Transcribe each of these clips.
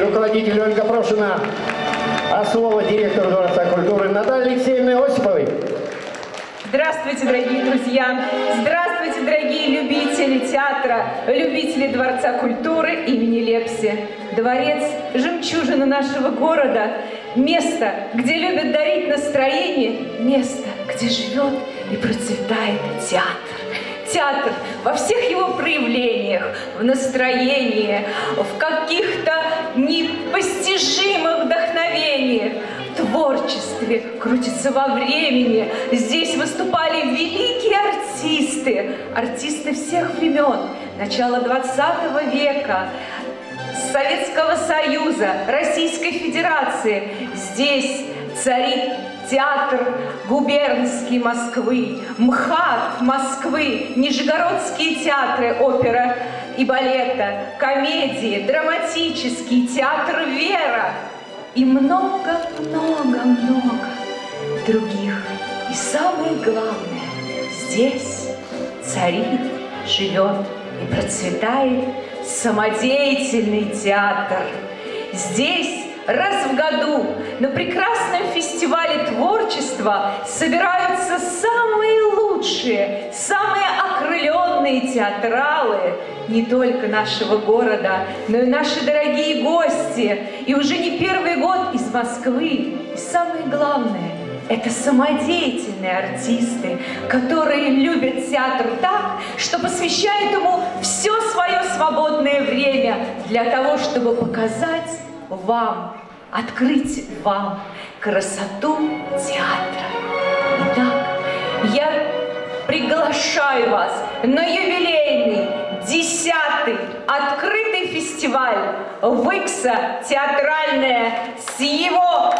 руководителю Ольга Прошина, а слово директору Дворца культуры Натальи Алексеевны Осиповой. Здравствуйте, дорогие друзья! Здравствуйте, дорогие любители театра, любители Дворца культуры имени Лепси. Дворец – жемчужина нашего города, место, где любят дарить настроение, место, где живет и процветает театр. Театр во всех его проявлениях, в настроении, в каких-то непостижимых вдохновениях, творчестве, крутится во времени. Здесь выступали великие артисты, артисты всех времен, начала 20 века, Советского Союза, Российской Федерации. Здесь царит театр губернский Москвы, МХАТ Москвы, Нижегородские театры опера и балета, комедии, драматический театр «Вера», и много-много-много других. И самое главное, здесь царит, живет и процветает самодеятельный театр. Здесь раз в году на прекрасном фестивале творчества собираются самые лучшие, самые окрыленные театралы не только нашего города, но и наши дорогие гости. И уже не первый год из Москвы. И самое главное, это самодеятельные артисты, которые любят театр так, что посвящают ему все свое свободное время для того, чтобы показать вам, открыть вам красоту театра. Итак, я приглашаю вас на юбилейный десятый открытый фестиваль Выкса театральная с его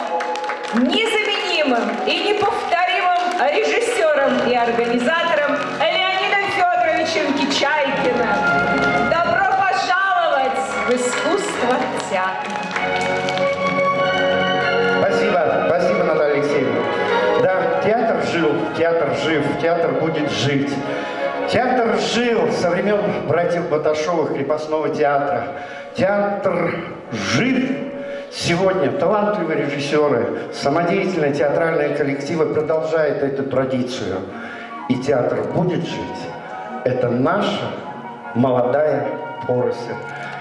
незаменимым и неповторимым режиссером и организатором Леонидом Федоровичем Кичайкиным. Добро пожаловать в искусство театра! Театр жив, театр будет жить. Театр жил со времен братьев Баташовых крепостного театра. Театр жив сегодня. Талантливые режиссеры, самодеятельные театральные коллективы продолжают эту традицию. И театр будет жить. Это наша молодая поросль,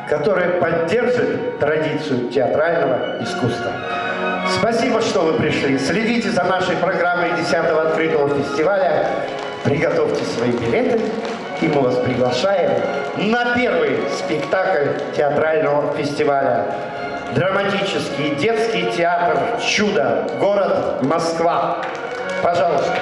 которая поддержит традицию театрального искусства. Спасибо, что вы пришли. Следите за нашей программой 10-го открытого фестиваля. Приготовьте свои билеты, и мы вас приглашаем на первый спектакль театрального фестиваля. Драматический детский театр «Чудо», город Москва. Пожалуйста.